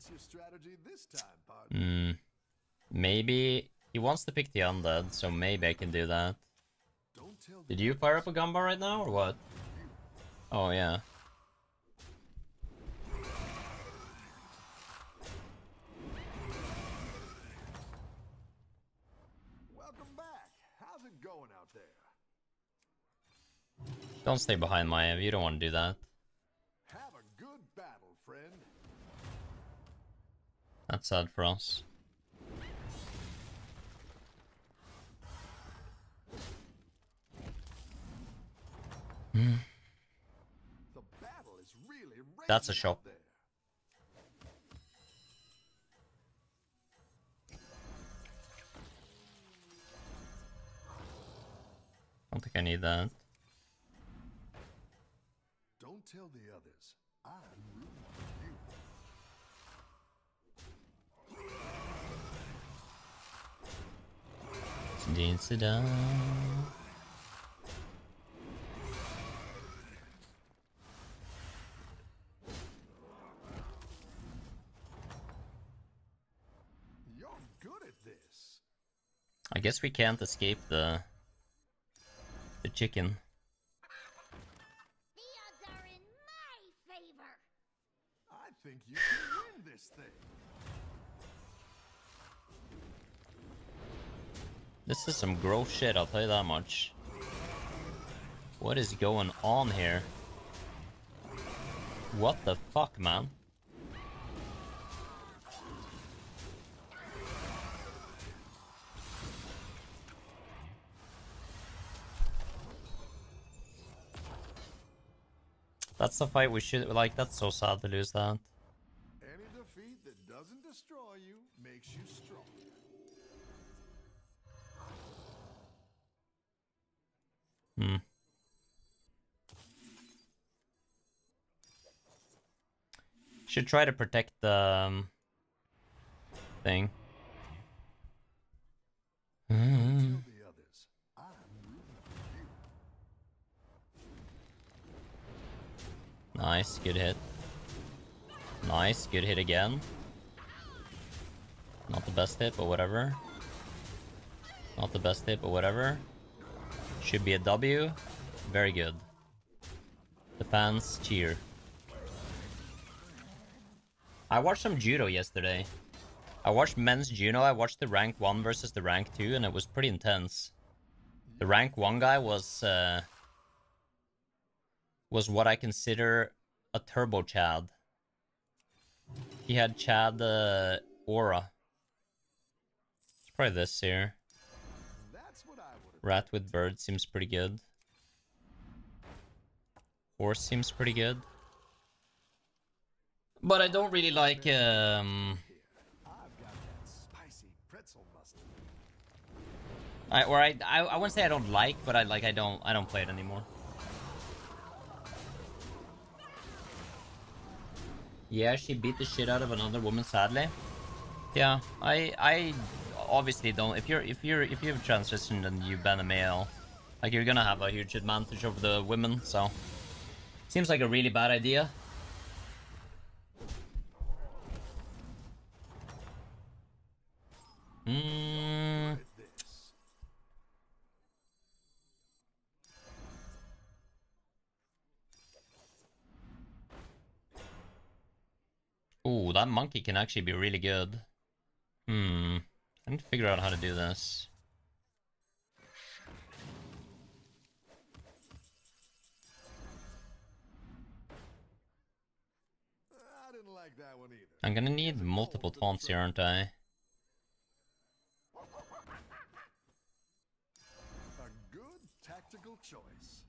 What's your strategy this time, partner? Hmm. Maybe he wants to pick the undead, so maybe I can do that. Did you fire up a gun right now, or what? Oh, yeah. Welcome back. How's it going out there? Don't stay behind Maya, you don't want to do that. That's sad for us. Really That's a shot. I don't think I need that. Don't tell the others. I'm Dance it out. You're good at this. I guess we can't escape the the chicken. This is some gross shit, I'll tell you that much. What is going on here? What the fuck, man? That's the fight we should like. That's so sad to lose that. Any defeat that doesn't destroy you makes you stronger. Hmm. Should try to protect the um, thing. Nice, good hit. Nice, good hit again. Not the best hit, but whatever. Not the best hit, but whatever. Should be a W. Very good. The fans cheer. I watched some judo yesterday. I watched men's judo. I watched the rank 1 versus the rank 2, and it was pretty intense. The rank 1 guy was uh, was what I consider a turbo Chad. He had Chad uh, aura. It's probably this here. Rat with bird seems pretty good. Horse seems pretty good. But I don't really like um. I or I, I I wouldn't say I don't like, but I like I don't I don't play it anymore. Yeah, she beat the shit out of another woman sadly. Yeah, I I obviously don't if you're if you're if you've transitioned and you've been a male, like you're gonna have a huge advantage over the women, so seems like a really bad idea. This. Ooh, that monkey can actually be really good. Hmm. I need to figure out how to do this. I didn't like that one either. I'm gonna need multiple taunts here, aren't I? A good tactical choice.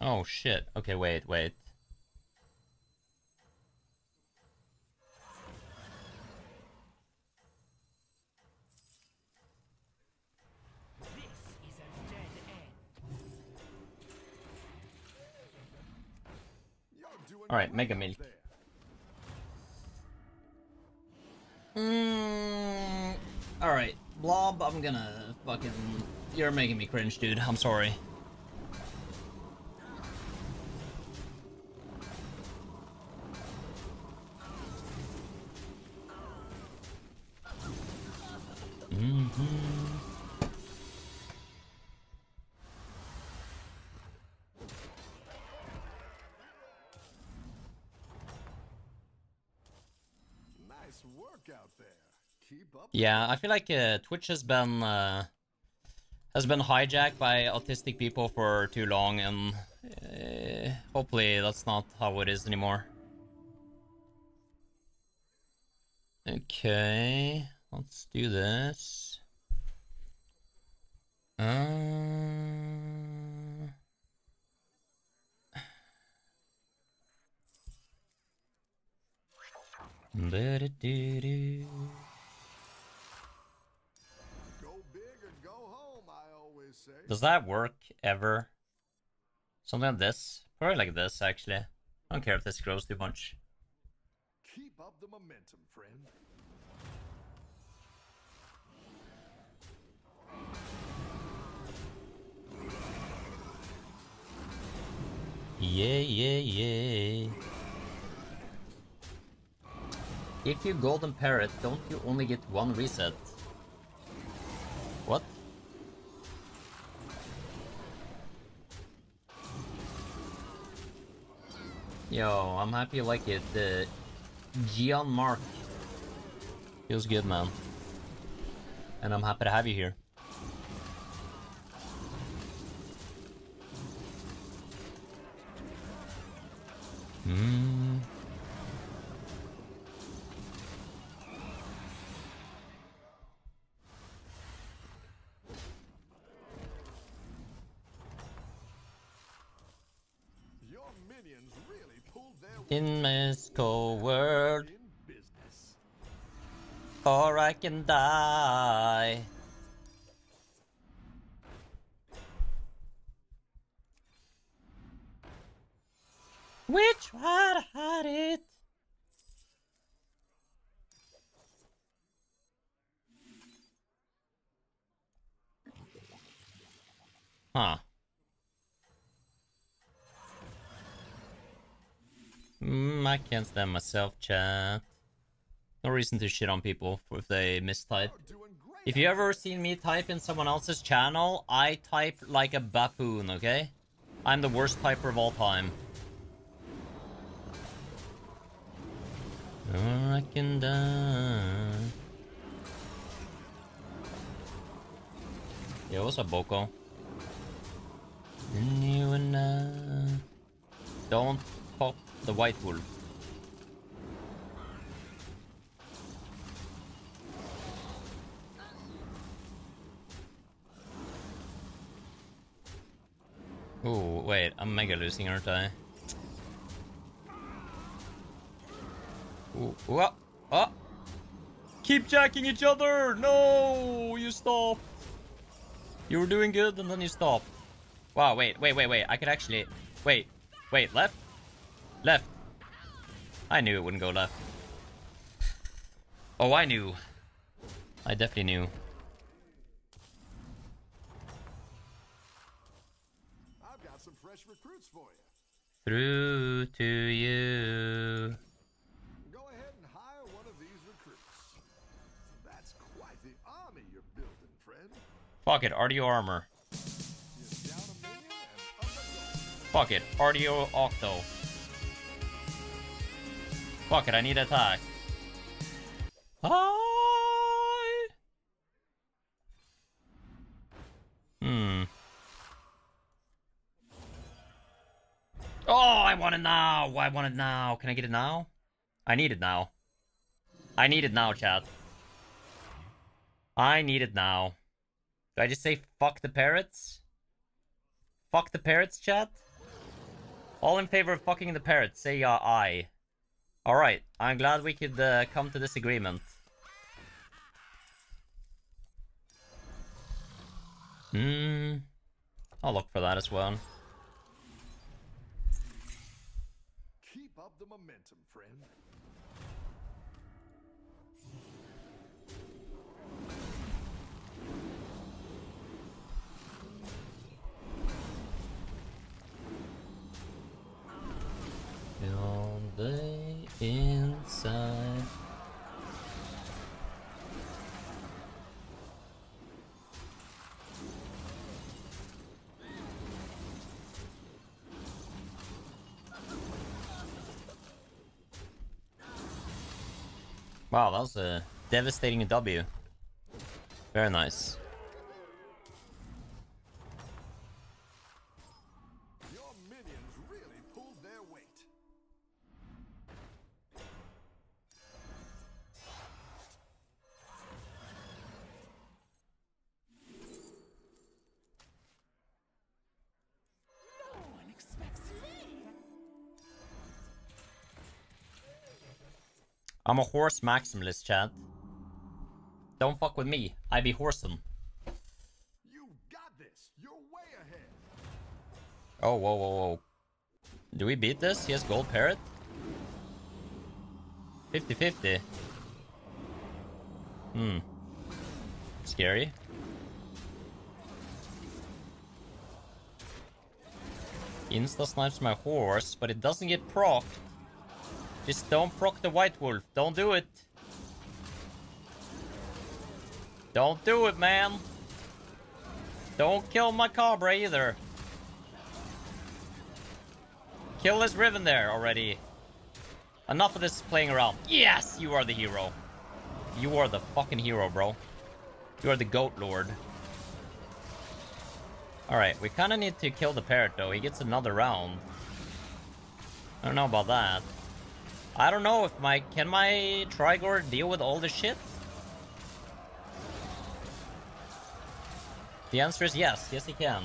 Oh shit. Okay, wait, wait. You're doing All right, great Mega Milk. Mm, Alright, Blob, I'm gonna fucking... You're making me cringe, dude. I'm sorry. Yeah, I feel like uh, Twitch has been uh, has been hijacked by autistic people for too long, and uh, hopefully that's not how it is anymore. Okay, let's do this. Uh... Ba-da-doo-doo. Go big or go home, I always say. Does that work ever? Something like this? Probably like this, actually. I don't care if this grows too much. Keep up the momentum, friend. Yeah, yeah, yeah. If you golden parrot, don't you only get one reset? What? Yo, I'm happy you like it. The Gian Mark. Feels good, man. And I'm happy to have you here. In this cold world, or I can die. We try to hide it. Huh. Mm, I can't stand myself, chat. No reason to shit on people if they mistype. If you ever seen me type in someone else's channel, I type like a baboon, okay? I'm the worst typer of all time. I can die. Yo, what's up, Boko? And you and I don't pop the white wolf. Oh, wait, I'm mega losing, aren't I? Ooh, ah. Keep jacking each other! No, you stop! You were doing good and then you stop. Wow, wait, wait, wait, wait. I could actually... Wait, wait, left? Left. I knew it wouldn't go left. Oh, I knew. I definitely knew. I've got some fresh recruits for you. Through to you. Go ahead and hire one of these recruits. That's quite the army you're building, friend. Fuck it, RDO armor. You're down a minion and up a goal. Fuck it, RDO Octo. Fuck it, I need attack. Hi. Hmm. Oh, I want it now. I want it now. Can I get it now? I need it now. I need it now, chat. I need it now. Do I just say fuck the parrots? Fuck the parrots, chat? All in favor of fucking the parrots, say uh, aye. Alright, I'm glad we could uh, come to this agreement. Hmm. I'll look for that as well. Keep up the momentum, friend. Wow, that was a devastating W. Very nice. I'm a horse maximalist, chat. Don't fuck with me. I be horsem. You got this. You're way ahead. Oh, whoa, whoa, whoa. Do we beat this? He has gold parrot? 50-50. Hmm. Scary. Insta snipes my horse, but it doesn't get proc. Just don't proc the white wolf. Don't do it. Don't do it, man. Don't kill my Cabra either. Kill this Riven there already. Enough of this playing around. Yes, you are the hero. You are the fucking hero, bro. You are the goat lord. Alright, we kinda need to kill the parrot though. He gets another round. I don't know about that. I don't know if my... Can my Trigore deal with all this shit? The answer is yes. Yes, he can.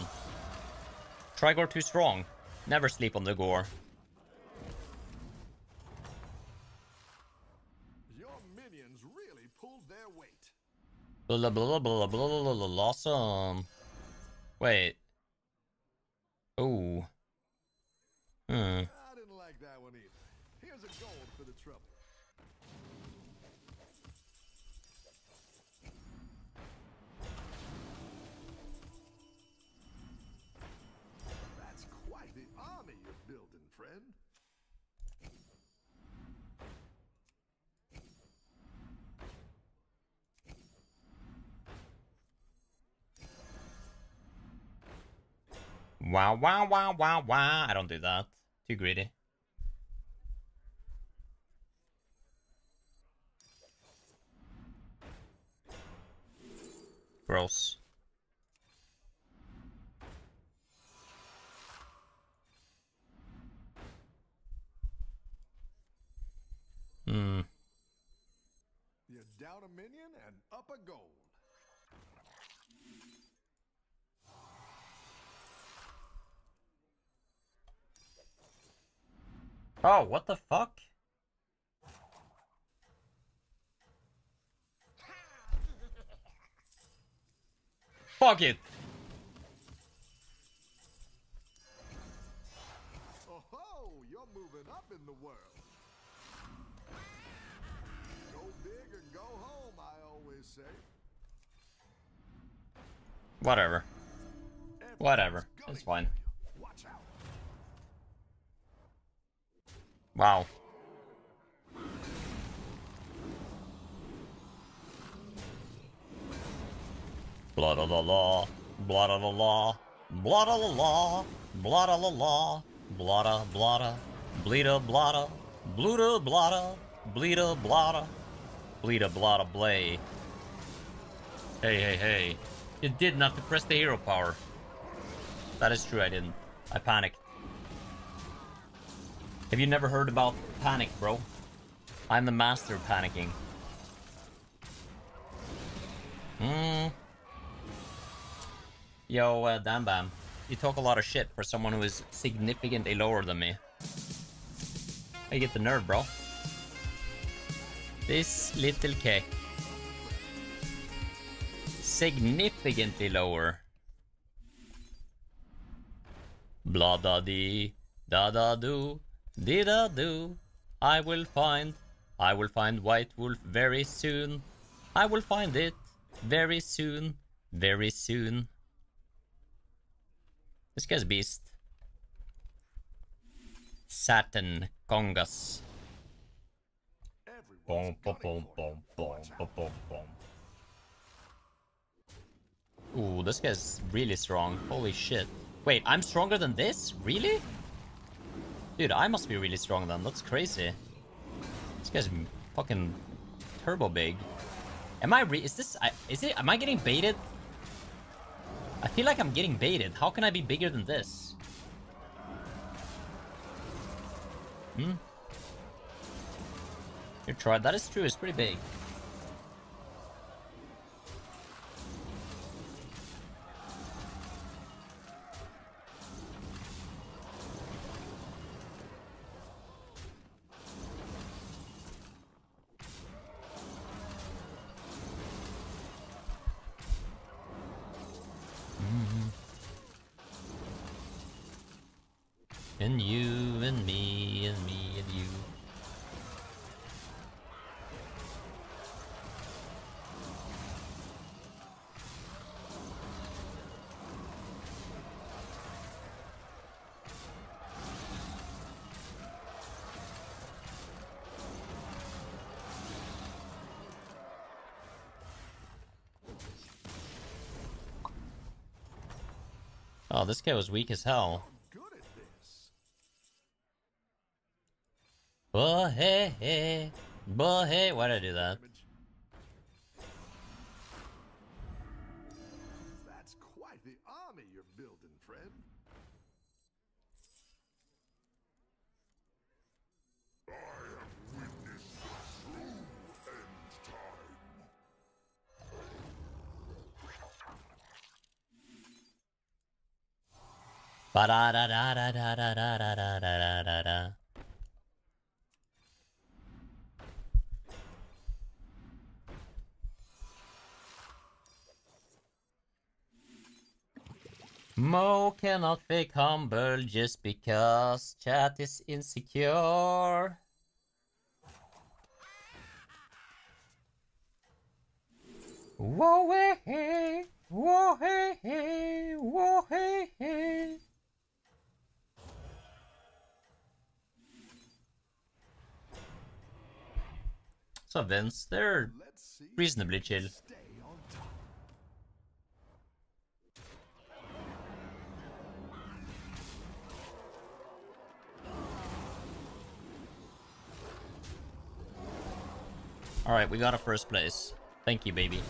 Trigore too strong. Never sleep on the gore. Your minions really pulled their weight. Blah blah blah blah blah blah blah blah awesome. Wait. Oh. Hmm. Wow wow wow wow wow. I don't do that. Too greedy. Gross. Hmm. You're down a minion and up a gold. Oh, what the fuck? Fuck it. Oh ho! You're moving up in the world. Go big or go home, I always say. Whatever. Whatever. It's fine. Wow. Blood of the law, blood of the law, blood of the law, blood of the law, blotta, blotta, bleeda, blotta, bluta, blotta, bleeda, blotta, bleeda, blotta, blay. Hey, hey, hey. You didn't have to press the hero power. That is true, I didn't. I panicked. Have you never heard about panic, bro? I'm the master of panicking. Hmm. Yo, uh, Dam Bam. You talk a lot of shit for someone who is significantly lower than me. I get the nerve, bro? This little cake. Significantly lower. Blah da dee, da da do, dee da do. I will find, I will find White Wolf very soon. I will find it very soon, very soon. This guy's beast. Saturn Congas. Boom, boom, boom, boom, boom, boom, boom, boom. Ooh, this guy's really strong. Holy shit. Wait, I'm stronger than this? Really? Dude, I must be really strong then. That's crazy. This guy's fucking turbo big. Am I re- is this is it am I getting baited? I feel like I'm getting baited. How can I be bigger than this? Hmm. You're tried. That is true. It's pretty big. Oh, this guy was weak as hell. But hey, hey, but hey, why'd I do that? That's quite the army you're building, friend. Ba da da da da da da da da da da da da. Mo cannot fake humble just because chat is insecure. Whoa hey whoa hey, whoa hey hey. So Vince, they're reasonably chill. Alright, we got a first place. Thank you, baby.